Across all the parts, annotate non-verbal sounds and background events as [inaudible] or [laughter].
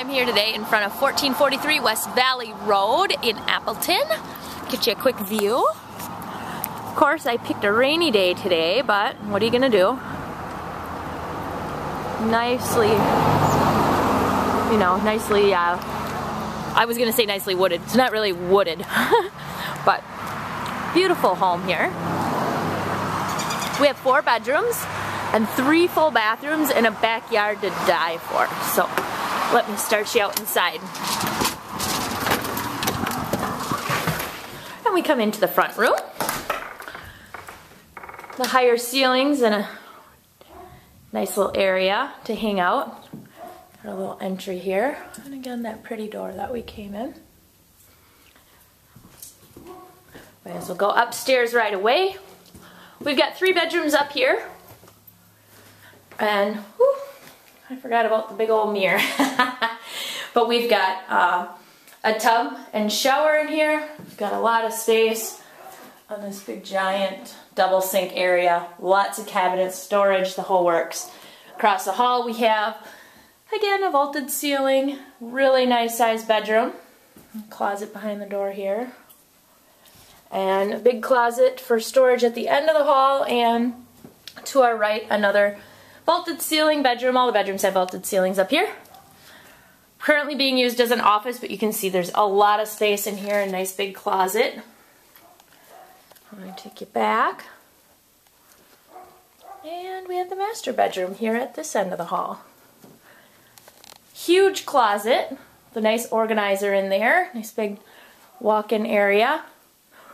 I'm here today in front of 1443 West Valley Road in Appleton. Get you a quick view. Of course, I picked a rainy day today, but what are you gonna do? Nicely, you know, nicely, uh, I was gonna say nicely wooded. It's not really wooded, [laughs] but beautiful home here. We have four bedrooms and three full bathrooms and a backyard to die for. So let me start you out inside. And we come into the front room. The higher ceilings and a nice little area to hang out. Got a little entry here. And again, that pretty door that we came in. Might as well go upstairs right away. We've got three bedrooms up here. And I forgot about the big old mirror. [laughs] but we've got uh, a tub and shower in here. We've got a lot of space on this big giant double sink area. Lots of cabinets, storage, the whole works. Across the hall we have, again, a vaulted ceiling. Really nice sized bedroom. Closet behind the door here. And a big closet for storage at the end of the hall and to our right another Vaulted ceiling bedroom. All the bedrooms have vaulted ceilings up here. Currently being used as an office, but you can see there's a lot of space in here. A nice big closet. I'm going to take you back. And we have the master bedroom here at this end of the hall. Huge closet. The nice organizer in there. Nice big walk-in area.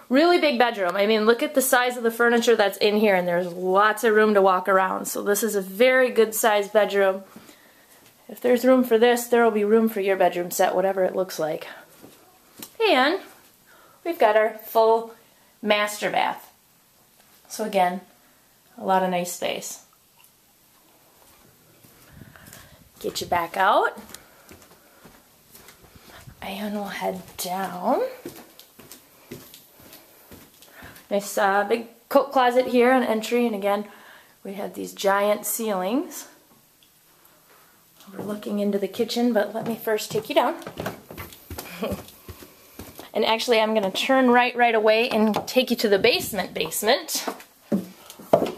Really big bedroom. I mean, look at the size of the furniture that's in here, and there's lots of room to walk around. So this is a very good sized bedroom. If there's room for this, there will be room for your bedroom set, whatever it looks like. And we've got our full master bath. So again, a lot of nice space. Get you back out. And we'll head down. Nice uh, big coat closet here, an entry, and again, we have these giant ceilings. We're looking into the kitchen, but let me first take you down. [laughs] and actually, I'm going to turn right right away and take you to the basement basement,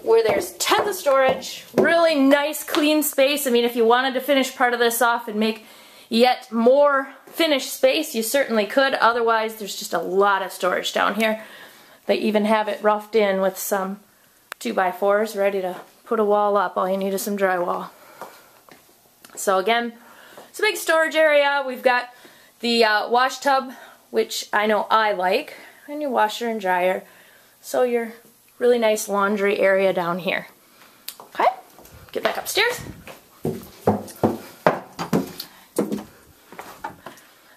where there's tons of storage, really nice clean space. I mean, if you wanted to finish part of this off and make yet more finished space, you certainly could. Otherwise, there's just a lot of storage down here. They even have it roughed in with some 2x4s ready to put a wall up. All you need is some drywall. So again, it's a big storage area. We've got the uh, wash tub, which I know I like, and your washer and dryer. So your really nice laundry area down here. Okay, get back upstairs.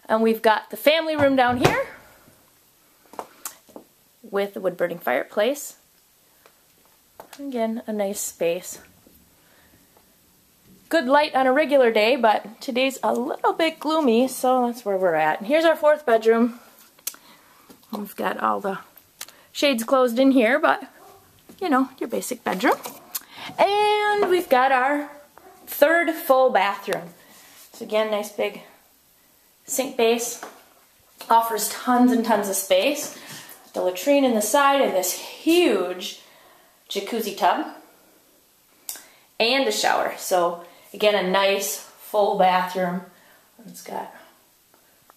And we've got the family room down here with the wood burning fireplace. Again, a nice space. Good light on a regular day, but today's a little bit gloomy, so that's where we're at. And here's our fourth bedroom. We've got all the shades closed in here, but you know, your basic bedroom. And we've got our third full bathroom. So again, nice big sink base. Offers tons and tons of space the latrine in the side and this huge jacuzzi tub and a shower. So again, a nice full bathroom. It's got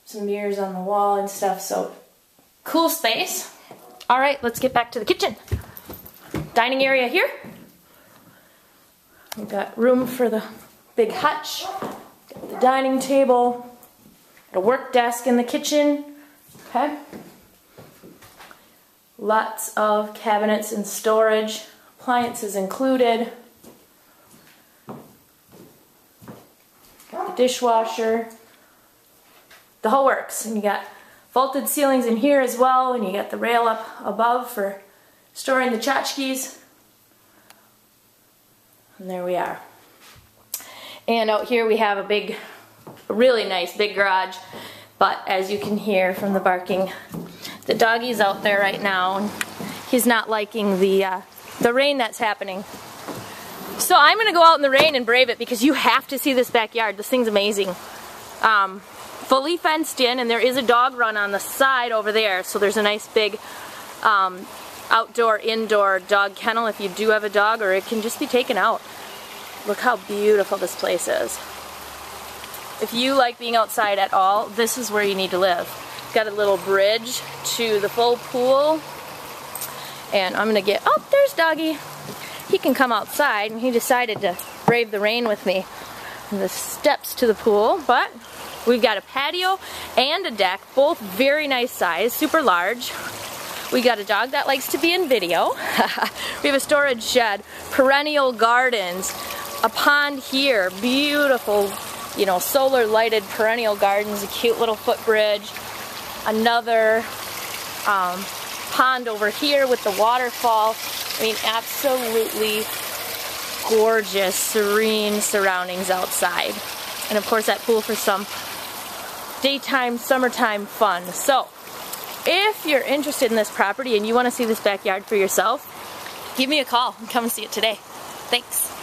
some mirrors on the wall and stuff, so cool space. All right, let's get back to the kitchen. Dining area here. We've got room for the big hutch, got the dining table, a work desk in the kitchen, okay? Lots of cabinets and storage, appliances included. Got the dishwasher, the whole works. And you got vaulted ceilings in here as well, and you got the rail up above for storing the tchotchkes. And there we are. And out here we have a big, really nice big garage. But as you can hear from the barking the doggy's out there right now and he's not liking the, uh, the rain that's happening. So I'm gonna go out in the rain and brave it because you have to see this backyard. This thing's amazing. um, fully fenced in and there is a dog run on the side over there so there's a nice big um, outdoor indoor dog kennel if you do have a dog or it can just be taken out look how beautiful this place is if you like being outside at all this is where you need to live got a little bridge to the full pool and I'm gonna get oh there's doggy he can come outside and he decided to brave the rain with me the steps to the pool but We've got a patio and a deck, both very nice size, super large. We got a dog that likes to be in video. [laughs] we have a storage shed, perennial gardens, a pond here, beautiful, you know, solar lighted perennial gardens, a cute little footbridge, another um, pond over here with the waterfall. I mean, absolutely gorgeous, serene surroundings outside. And of course that pool for some daytime, summertime fun. So, if you're interested in this property and you want to see this backyard for yourself, give me a call and come and see it today. Thanks.